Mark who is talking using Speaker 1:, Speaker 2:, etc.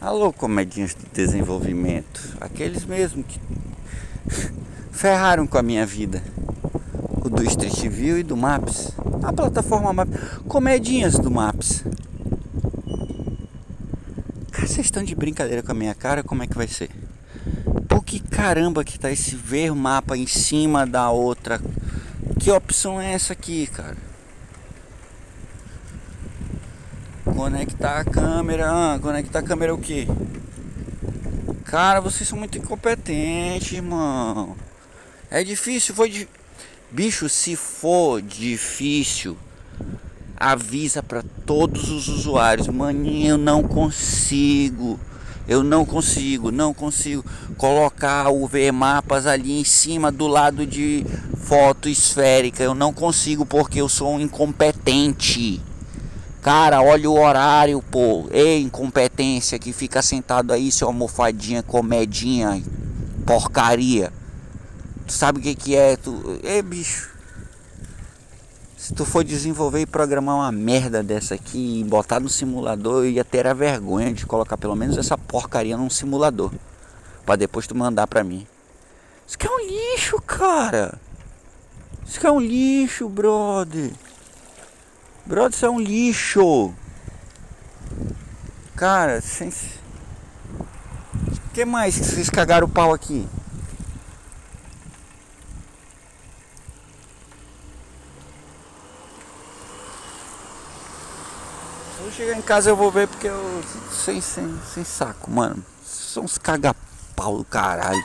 Speaker 1: Alô, comedinhas de desenvolvimento. Aqueles mesmo que ferraram com a minha vida. O do Street View e do Maps. A plataforma Maps. Comedinhas do Maps. Cara, vocês estão de brincadeira com a minha cara? Como é que vai ser? Por que caramba que tá esse ver mapa em cima da outra? Que opção é essa aqui, cara? Conectar a câmera. Ah, conectar a câmera é o que? Cara, vocês são muito incompetentes, irmão. É difícil, foi de... Bicho, se for difícil, avisa para todos os usuários. Maninho, eu não consigo. Eu não consigo, não consigo colocar o ver mapas ali em cima do lado de foto esférica. Eu não consigo porque eu sou um incompetente. Cara, olha o horário, pô. Ei, incompetência que fica sentado aí, seu almofadinha, comedinha, porcaria. Tu sabe o que que é? Tu... Ei, bicho. Se tu for desenvolver e programar uma merda dessa aqui e botar no simulador, eu ia ter a vergonha de colocar pelo menos essa porcaria num simulador. Pra depois tu mandar pra mim. Isso aqui é um lixo, cara. Isso aqui é um lixo, brother. Brother, isso é um lixo. Cara, sem... O que mais que vocês cagaram o pau aqui? Vou chegar em casa eu vou ver porque eu sem, sem, sem saco, mano. São uns caga-pau do caralho.